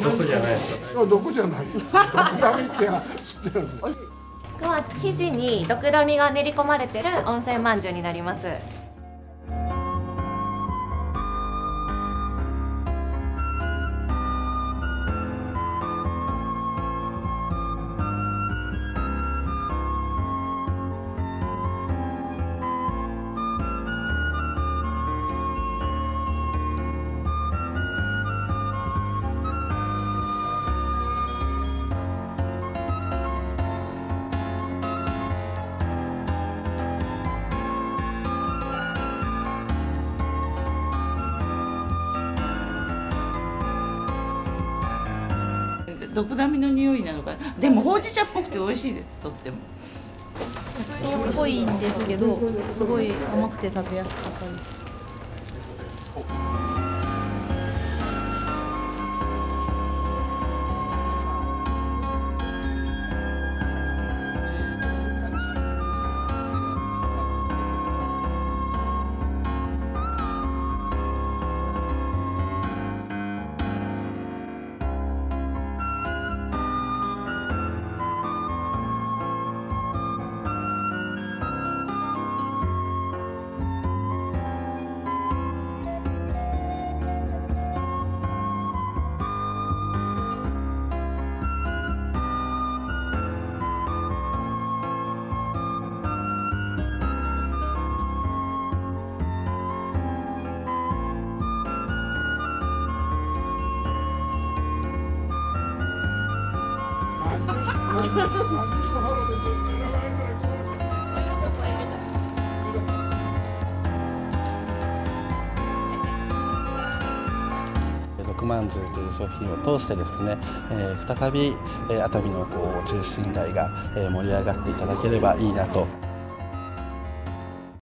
毒じゃないですか、毒じゃない。毒ダミって知ってるんです。生地に毒ダミが練り込まれてる温泉饅頭になります。毒ダミの匂いなのかでもほうじ茶っぽくて美味しいです。とっても。そうっぽいんですけどすごい甘くて食べやすかったです。毒まんじゅうという商品を通してですね、えー再び、えー熱海のこう中心街が、えー盛り上がっていただければいいなと。